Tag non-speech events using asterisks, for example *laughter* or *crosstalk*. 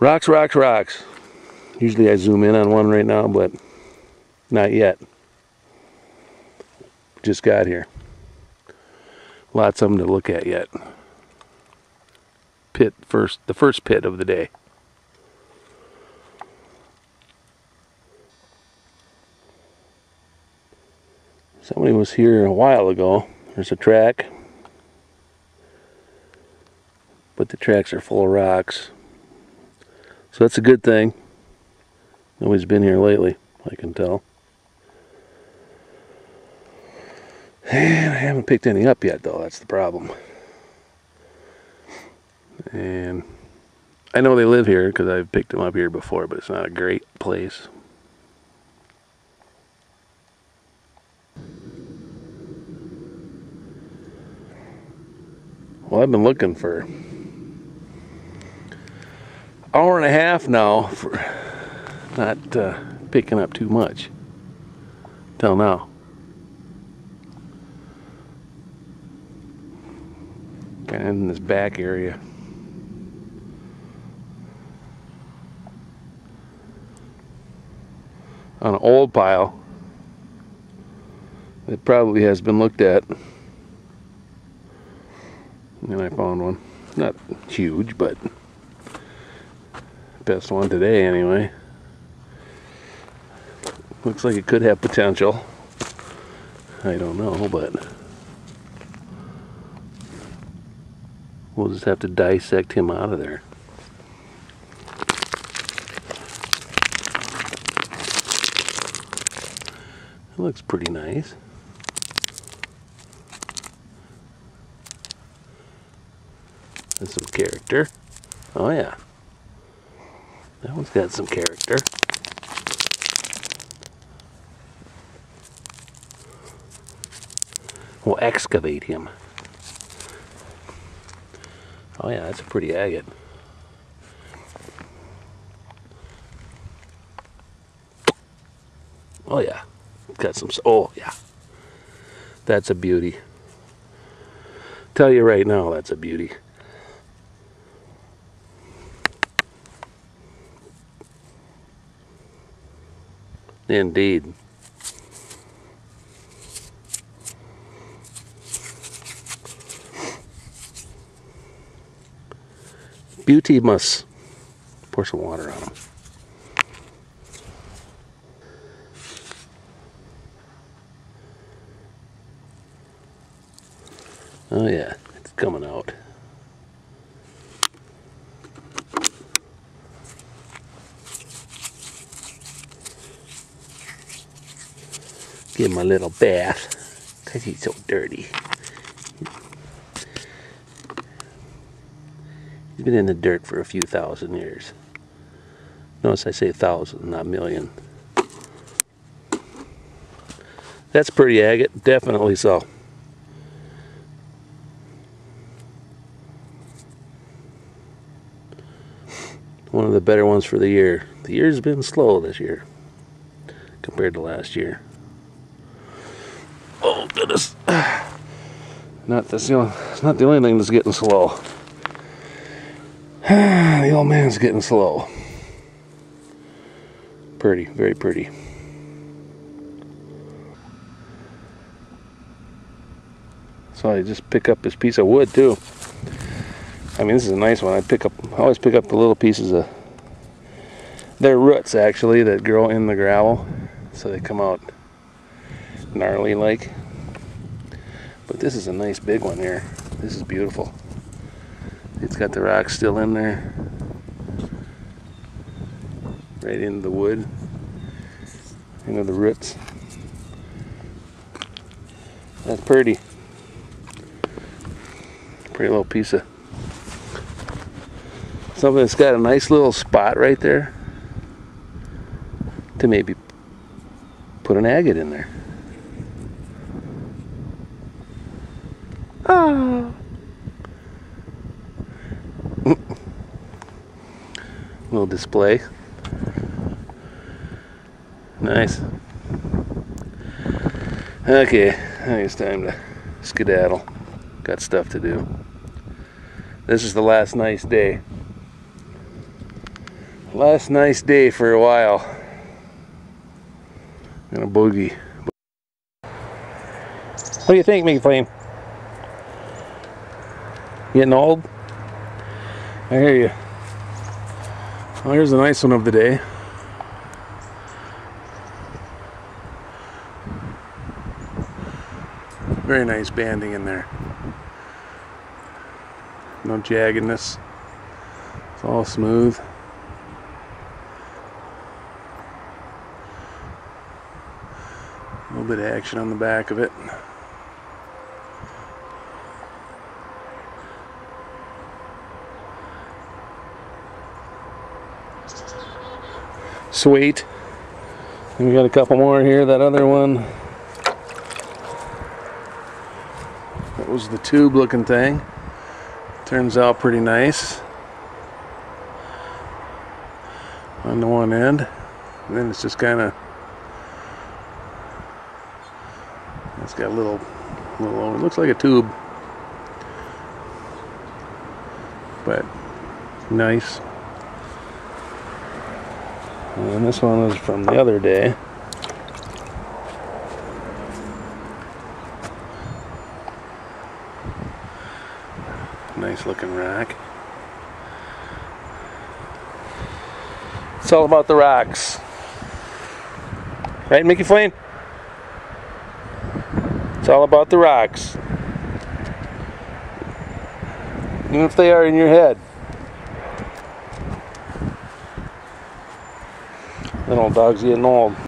Rocks, rocks, rocks. Usually I zoom in on one right now, but not yet. Just got here. Lots of them to look at yet. Pit first, the first pit of the day. Somebody was here a while ago. There's a track. But the tracks are full of rocks. So that's a good thing. Nobody's been here lately, I can tell. And I haven't picked any up yet, though. That's the problem. And I know they live here because I've picked them up here before, but it's not a great place. Well, I've been looking for hour and a half now for not uh, picking up too much till now. Kind of in this back area. On an old pile that probably has been looked at and I found one. Not huge, but best one today anyway. Looks like it could have potential. I don't know, but we'll just have to dissect him out of there. Looks pretty nice. and some character. Oh yeah. That one's got some character. We'll excavate him. Oh yeah, that's a pretty agate. Oh yeah, got some, oh yeah. That's a beauty. Tell you right now, that's a beauty. Indeed. Beauty must pour some water on them. Oh yeah, it's coming out. Give him a little bath because he's so dirty. He's been in the dirt for a few thousand years. Notice I say thousand, not million. That's pretty agate, definitely so. One of the better ones for the year. The year's been slow this year compared to last year. Oh, goodness. *sighs* Not that's the only, not the only thing that's getting slow. *sighs* the old man's getting slow. Pretty, very pretty. So I just pick up this piece of wood too. I mean, this is a nice one. I pick up, I always pick up the little pieces of. They're roots actually that grow in the gravel, so they come out gnarly like. But this is a nice big one here. This is beautiful. It's got the rock still in there. Right into the wood. Into the roots. That's pretty. Pretty little piece of something that's got a nice little spot right there to maybe put an agate in there. Little display. Nice. Okay, it's time to skedaddle. Got stuff to do. This is the last nice day. Last nice day for a while. And a boogie. What do you think, Mickey Flame? Getting old? I hear you. Well, here's a nice one of the day. Very nice banding in there. No jaggedness. It's all smooth. A little bit of action on the back of it. Sweet. We got a couple more here. That other one. That was the tube looking thing. Turns out pretty nice. On the one end. And then it's just kind of it's got a little little it looks like a tube but nice and this one is from the other day. Nice looking rack. It's all about the rocks. Right, Mickey Flame? It's all about the rocks. Even if they are in your head. That old dog's getting old.